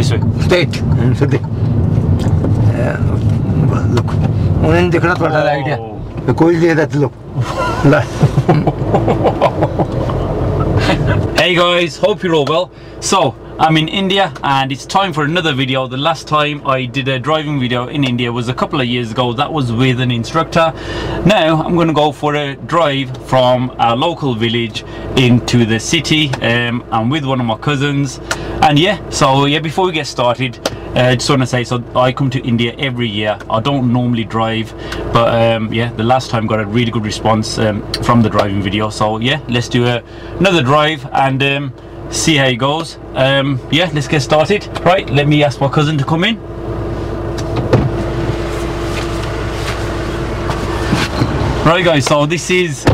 Hmm. look. Oh. Hey guys. Hope you're all well. So I'm in India and it's time for another video. The last time I did a driving video in India was a couple of years ago. That was with an instructor. Now I'm going to go for a drive from a local village into the city. Um, I'm with one of my cousins. And yeah, so yeah, before we get started, uh, just want to say, so I come to India every year. I don't normally drive, but um, yeah, the last time got a really good response um, from the driving video. So yeah, let's do a, another drive and um, see how it goes. Um, yeah, let's get started. Right, let me ask my cousin to come in. Right guys, so this is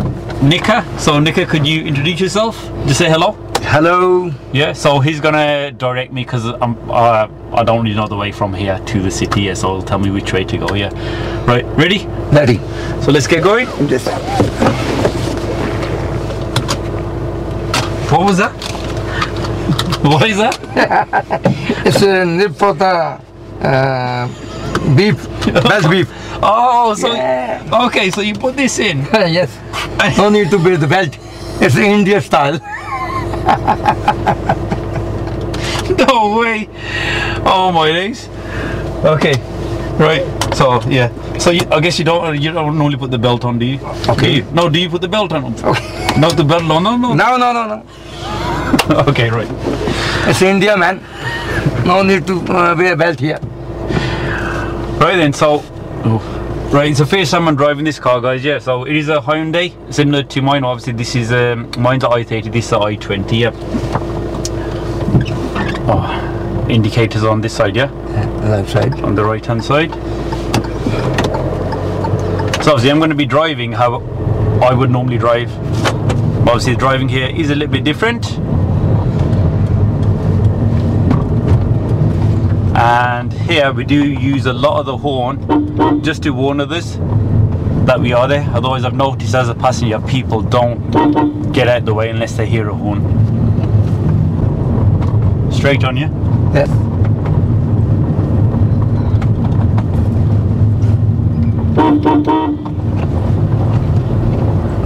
Nika. So Nika, could you introduce yourself? Just say hello. Hello. Yeah, so he's gonna direct me because I uh, I don't really know the way from here to the city, so he'll tell me which way to go. Yeah, right. Ready? Ready. So let's get going. Just. What was that? What is that? it's a Nipota uh, beef, best beef. Oh, so yeah. okay, so you put this in. yes. no need to build the belt. It's India style. no way. Oh my days. Okay. Right. So yeah. So you, I guess you don't you don't normally put the belt on, do you? Okay. Do you? No, do you put the belt on? Okay. Not the belt on. No, no. No, no, no, no. Okay, right. it's India man no need to uh, wear belt here Right then, so oh, right, it's the first time I'm driving this car, guys. Yeah, so it is a Hyundai, similar to mine. Obviously, this is um, mine's a i30, this is an i20. Yeah. Oh, indicators on this side, yeah, left side on the right hand side. So obviously, I'm going to be driving how I would normally drive. Obviously, driving here is a little bit different. And here we do use a lot of the horn just to warn others that we are there. Otherwise, I've noticed as a passenger, people don't get out the way unless they hear a horn. Straight on you. yes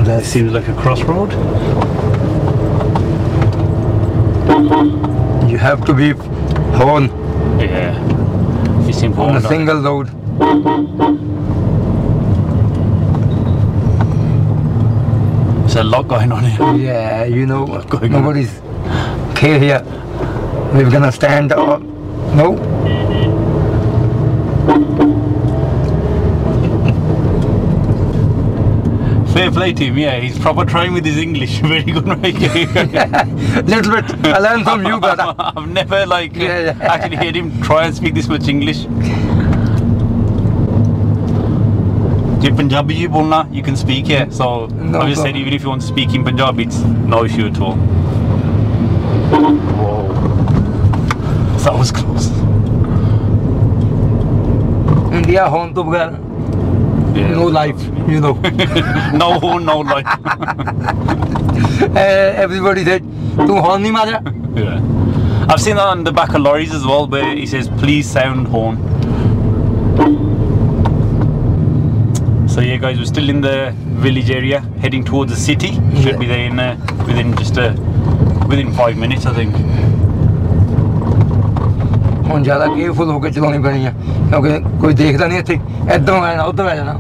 That seems like a crossroad. you have to be horn Yeah. It's important. on a single load. There's a lot going on here. Yeah, you know, going on? nobody's care here. We're gonna stand up. No? Fair play to him, yeah. He's proper trying with his English. Very good, right? little bit. I learned from you, but I've never like yeah, actually heard him try and speak this much English. If Punjabi you you can speak here. So no, I just said even if you want to speak in Punjabi, it's no issue at all. Whoa. That was close. India home to girl yeah. no life, you know. no horn, no life. uh, everybody said, "Too horny, mother." Yeah, I've seen that on the back of lorries as well, where he says, "Please sound horn." So yeah, guys, we're still in the village area, heading towards the city. Should yeah. be there in uh, within just a uh, within five minutes, I think. ਕਿਉਂਕਿ ਕੋਈ ਦੇਖਦਾ ਨਹੀਂ ਇੱਥੇ ਇੱਧਰੋਂ ਆ ਜਾਣਾ ਉੱਧਰ ਆ ਜਾਣਾ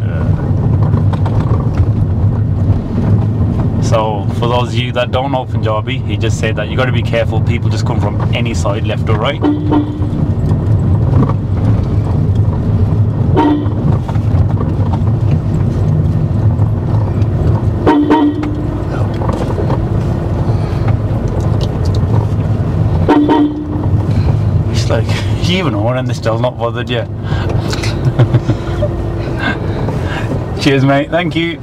So for those of you that don't know Punjabi, he just said that you got to be careful. People just come from any side, left or right. even horn and they're still not bothered yet. Cheers, mate. Thank you.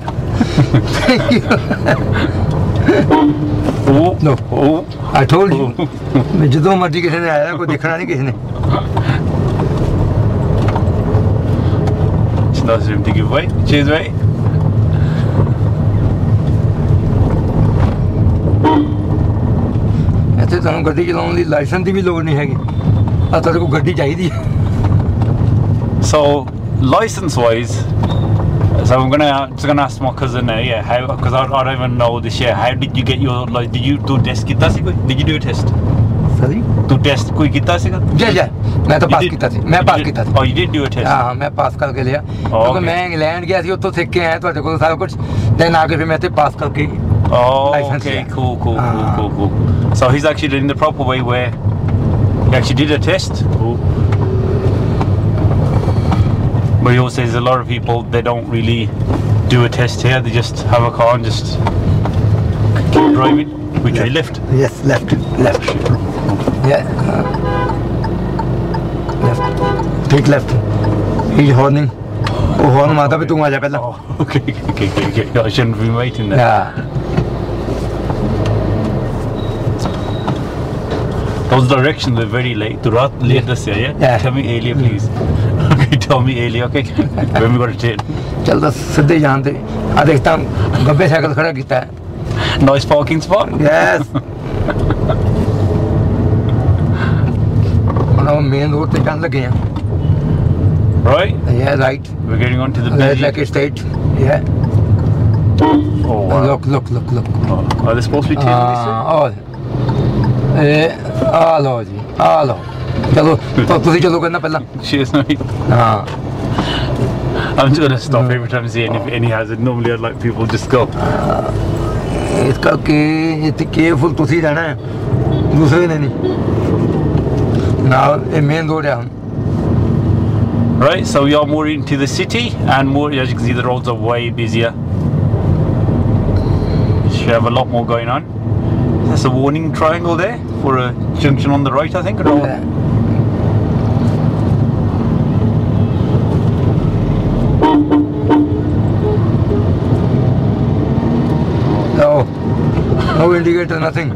Oh, No. oh. I told you ਵੀ ਜਦੋਂ ਮਰਜ਼ੀ ਕਿਸੇ ਨੇ ਆਇਆ ਕੋਈ ਦੇਖਣਾ ਨਹੀਂ ਕਿਸੇ ਨੇ It's nice of him to give away. Cheers, mate. ਇੱਥੇ ਤੁਹਾਨੂੰ ਗੱਡੀ ਚਲਾਉਣ ਲਈ ਲਾਇਸੈਂਸ ਦੀ ਵੀ ਲੋੜ ਨਹੀਂ ਹੈਗੀ ਆ ਤੁਹਾਡੇ ਕੋਲ ਗੱਡੀ ਚਾਹੀਦੀ ਹੈ So, license wise, so I'm gonna just gonna ask my cousin now, yeah, how because I, I don't even know this year. How did you get your like? Did you do test? ਕੀਤਾ ਸੀ ਕੋਈ? Did you do a test? Surrey Do test ਕੋਈ ਕੀਤਾ ਸੀਗਾ? ਜੀ ਜੀ ਮੈਂ ਤਾਂ You pass did- ਕੀਤਾ ਸੀ ਮੈਂ you ਪਾਸ did- ਕੀਤਾ ਸੀ Oh, you did do a test. ਹਾਂ ਮੈਂ ਪਾਸ ਕਰਕੇ ਲਿਆ ਕਿਉਂਕਿ okay. ਮੈਂ ਇੰਗਲੈਂਡ ਗਿਆ ਸੀ ਉੱਥੋਂ ਸਿੱਖ ਕੇ ਆਇਆ ਤੁਹਾਡੇ ਕੋਲ ਸਾਰਾ ਕੁਝ ਦੈਨ ਆ ਕੇ ਫਿਰ ਮੈਂ ਇੱਥੇ ਪਾਸ ਕਰਕੇ Oh, License, okay, yeah. cool, cool, cool, Ah. cool, cool. So he's actually doing the proper way where he actually did a test. But he also says a lot of people they don't really do a test here. They just have a car and just keep driving which I way left yes left left. Yeah. Left. Take left. He's horning. Oh horn mata pe tu okay okay okay okay. I shouldn't be waiting there yeah. Those directions were very late. To rat late रस आया. Yeah. Tell me Alia please. Okay, tell me Alia. Okay. When we got a train. चल तो सीधे जान दे. आ देखता हूँ गब्बे cycle खड़ा किया Noise parking spot. Yes. now main road te जान लगे हैं. Right? Yeah, right. We're getting on to the busy. Like a state. Yeah. Oh wow. Look, look, look, look. Oh, are they supposed to be taking uh, this? Oh. ਇਹ ਆ ਲੋ ਜੀ ਆ ਲੋ ਚਲੋ ਤਾਂ ਤੁਸੀਂ ਚਲੋ ਕਹਿੰਦਾ ਪਹਿਲਾਂ Cheers, mate. ਹਾਂ I'm just gonna stop every time I see any, any hazard. Normally, I'd like people just go. ਇਸ ਕਰਕੇ ਇੱਥੇ ਕੇਅਰਫੁਲ ਤੁਸੀਂ ਰਹਿਣਾ ਹੈ ਦੂਸਰੇ ਨੇ ਨਹੀਂ ਨਾਲ ਇਹ ਮੇਨ ਰੋਡ ਹੈ ਹੁਣ Right, so we are more into the city, and more as you can see, the roads are way busier. Should have a lot more going on. There's a warning triangle there for a junction on the right, I think. Or yeah. No, no indicator, nothing.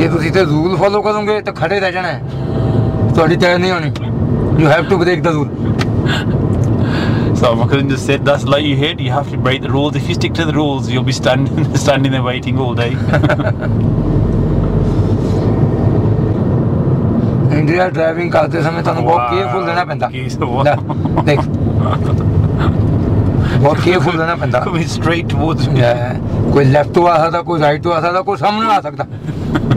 ये तो सीधे rule follow करोगे तो खड़े रह जाना है तो अड़ी तय नहीं होनी you have to break the rule So my cousin just said that's like you hit. You have to break the rules. If you stick to the rules, you'll be standing standing there waiting all day. India driving ਕਰਦੇ ਸਮੇਂ ਤੁਹਾਨੂੰ ਬਹੁਤ careful ਰਹਿਣਾ ਪੈਂਦਾ Okay, so what? ਲੈ, ਦੇਖ ਬਹੁਤ careful ਰਹਿਣਾ ਪੈਂਦਾ Coming straight towards me. ਇਹ ਕੋਈ ਲੈਫਟ ਤੋਂ ਆ ਸਕਦਾ ਕੋਈ ਰਾਈਟ ਤੋਂ ਆ ਸਕਦਾ ਕੋਈ ਸਾਹਮਣੇ ਆ ਸਕਦਾ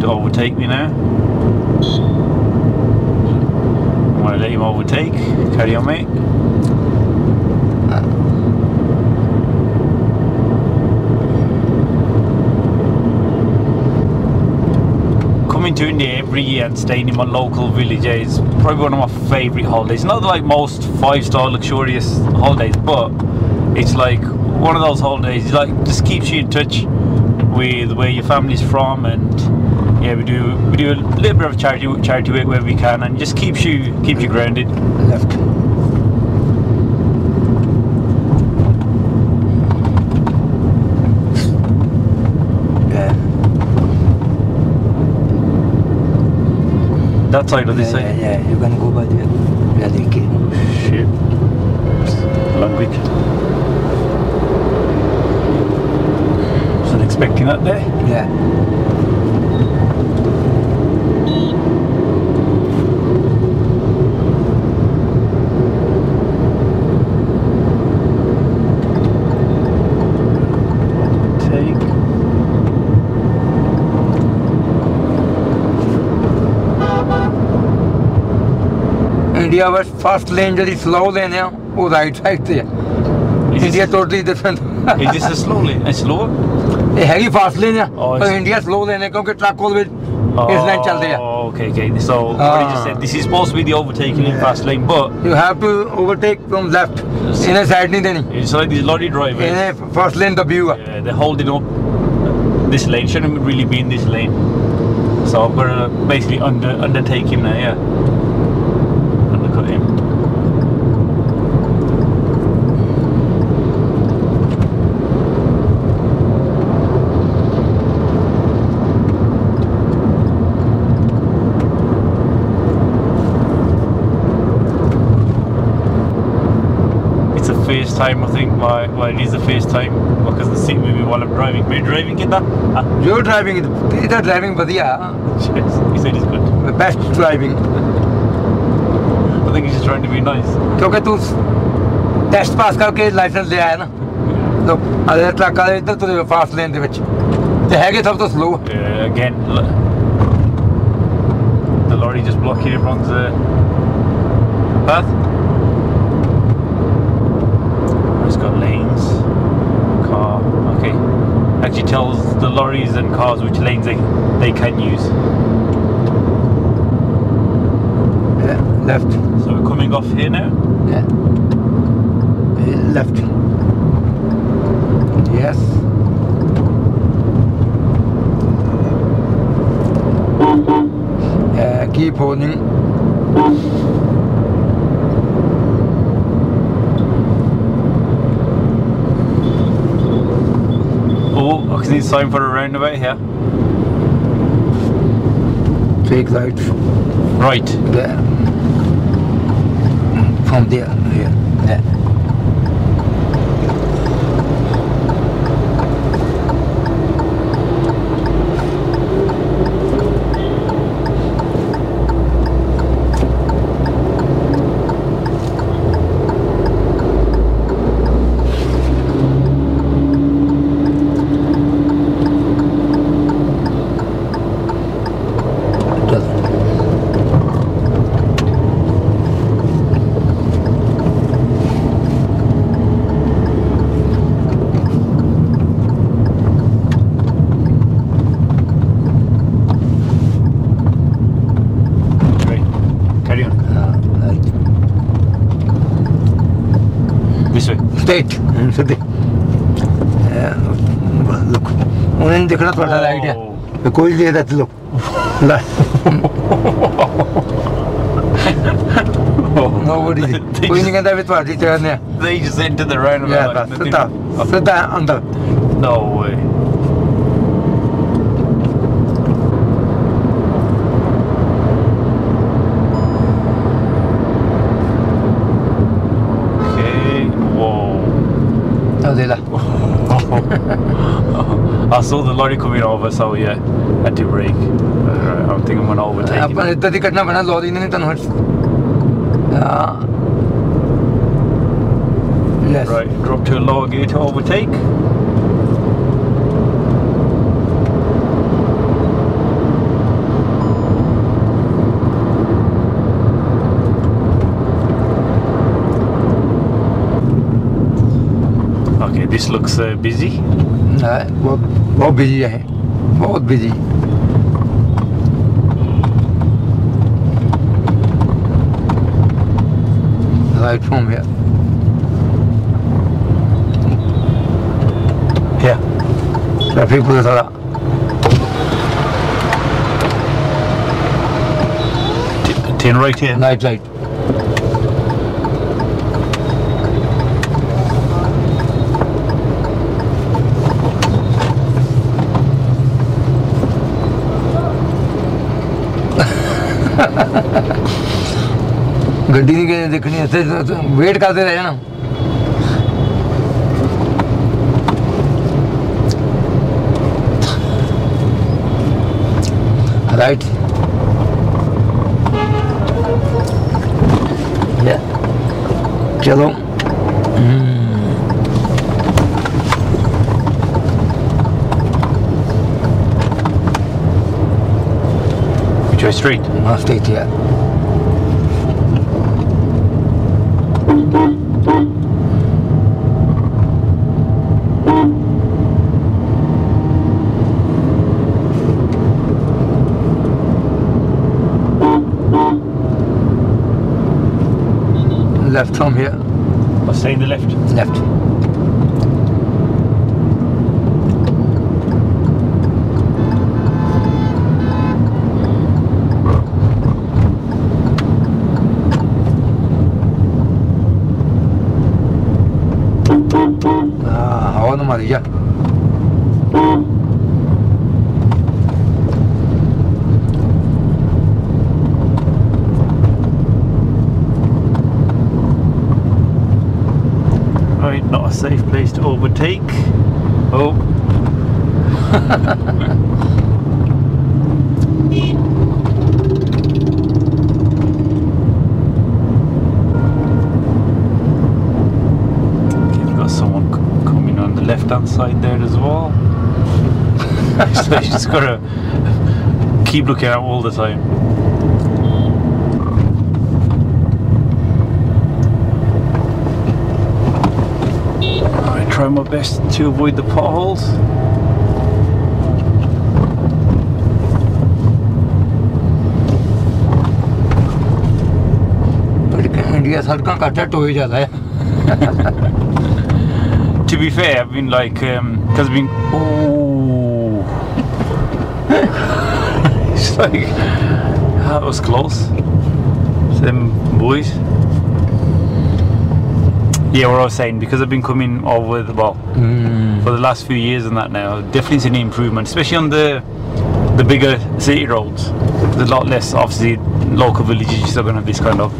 to overtake me now. I'm gonna let him overtake. Carry on, mate. Coming to India every year and staying in my local village is probably one of my favourite holidays. Not like most five-star luxurious holidays, but it's like one of those holidays. Like just keeps you in touch with where your family's from, and yeah, we do we do a little bit of charity charity work where we can, and just keeps you keeps you grounded. Left. Yeah. That side or this yeah, side? Yeah, yeah, you can go by the other key. Shit. Language. Wasn't expecting that there. Yeah. India ਵਿੱਚ first lane ਜਿਹੜੀ slow lane ਆ ਉਹ right side ਤੇ ਹੈ Is India this, totally different is this a slow lane? A slower? ਇਹ ਹੈਗੀ fast lane ਆ Oh, ਪਰ it's- ਇੰਡੀਆ ਸਲੋ ਲੇਨ ਹੈ ਕਿਉਂਕਿ ਟਰੱਕ ਉਹਦੇ ਵਿੱਚ ਇਸ ਲਾਈਨ ਚੱਲਦੇ ਆ Oh, okay, okay. So what he just Ah. said, this is supposed to be the overtaking in Yeah. fast lane, but you have to overtake firm left ਇਹਨੇ side ਨਹੀਂ ਦੇਣੀ it's like these lorry drivers. ਇਹਨੇ first lane ਦਾ view ਆ Yeah, they're holding up this lane. Shouldn't really be in this lane. So I've got to basically under undertake him now. Yeah, It's the first time I think my well it is the first time because the seat movie while I'm driving. Are you driving it ah. You're driving it. You're driving, but yeah. Yes, he said it's good. The best driving. I think he's just trying to be nice. ਕਿਉਂਕਿ ਤੂੰ test pass ਕਰਕੇ licence ਲਿਆ ਹੈ ਨਾ ਲੋ ਅਰੇ truck ਵਾਲੇ ਇੱਧਰ ਤੁਰੇ ਫਾਸਟ ਲੇਨ ਦੇ ਵਿੱਚ ਤੇ ਹੈਗੇ ਸਭ ਤੋਂ slow Uh, again, l- the lorry just blocking everyone's uh, path. It's got lanes. Car, okay. Actually tells the lorries and cars which lanes they, they can use. Left So going off here now? Yeah. Left. Yes. Uh, keep holding. Oh, I can see sign for a roundabout here. Take out. Right. Yeah from there here there Just Right. Carry on. uh, right state. yeah. Look, उन्हें दिखना थोड़ा सा idea. The coil there, that look. Nobody. कोई नहीं कहता भी तो आजी चलने. They just entered the roundabout. Yeah, like, that's that. That's that. No way. lorry coming over, so yeah, I had to brake. Uh, I don't think I'm gonna overtake. अपन इतना ही करना पड़ा लॉरी ने तनु Yes. Right, drop to a lower gear to overtake. Okay, this looks uh, busy. No, well, बहुत busy है बहुत busy Right from here. Here. Traffic पूरा सारा Ten right here. Right, right. नहीं दिखनी ऐसे वेट करते रहे ना राइट चलो Street. Street, yeah. Left from here I'll stay in the left. left Ah, hava numara gel. not a safe place to overtake. Oh. Okay, we've got someone c- coming on the left hand side there as well. so you just gotta keep looking out all the time. I try my best to avoid the potholes. ਪਰ India ਸੜਕਾਂ ਘੱਟ ਹੈ ਟੋਏ ਜ਼ਿਆਦਾ ਹੈ to be fair, I've been like, um, I've been, oh, it's like, that was close. Them boys. Yeah, what I was saying, because I've been coming over the, well, for the last few years and that now, definitely seen an improvement, especially on the the bigger city roads. There's a lot less, obviously, local villages you're still going to have this kind of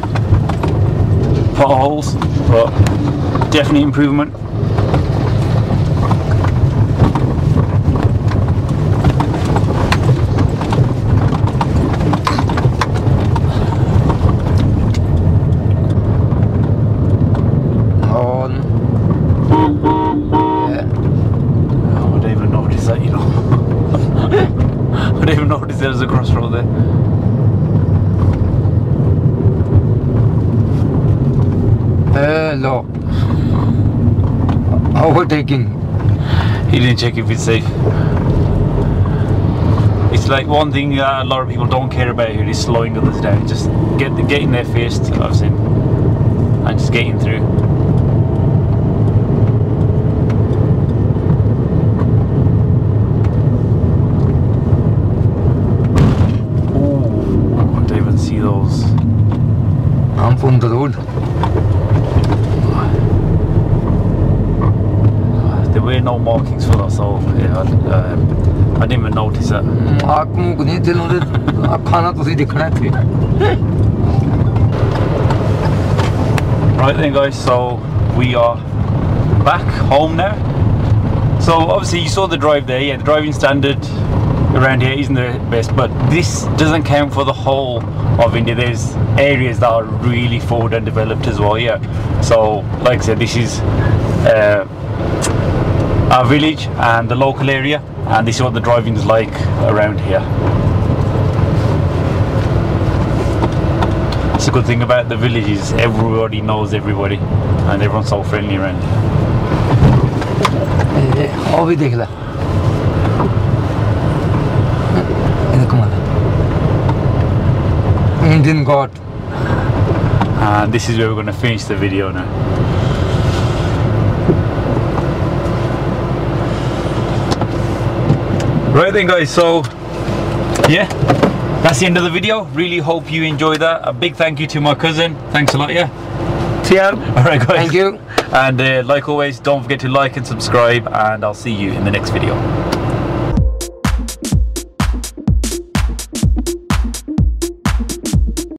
potholes, but definitely improvement. Overtaking He didn't check if it's safe. It's like one thing uh, a lot of people don't care about here is slowing others down. Just get getting there first, I've seen, and just getting through. Ooh, I don't even see those. I'm on the road There were no markings for that, so yeah, I, um, I didn't even notice that. ਆਖ ਨੂੰ ਨਹੀਂ ਤੈਨੂੰ ਤੇ ਅੱਖਾਂ ਨਾਲ ਤੁਸੀਂ ਦੇਖਣਾ ਇੱਥੇ Right then, guys. So we are back home now. So obviously you saw the drive there. Yeah, the driving standard around here isn't the best, but this doesn't count for the whole of India. There's areas that are really forward and developed as well. Yeah. So like I said, this is uh, our village and the local area and this is what the driving is like around here. It's a good thing about the village is everybody knows everybody and everyone's so friendly around here. Indian God. And this is where we're going to finish the video now. Right then guys, so yeah, that's the end of the video. Really hope you enjoyed that. A big thank you to my cousin. Thanks a lot, yeah. ਯਾਰ Alright guys. Thank you. And uh, like always, don't forget to like and subscribe and I'll see you in the next video.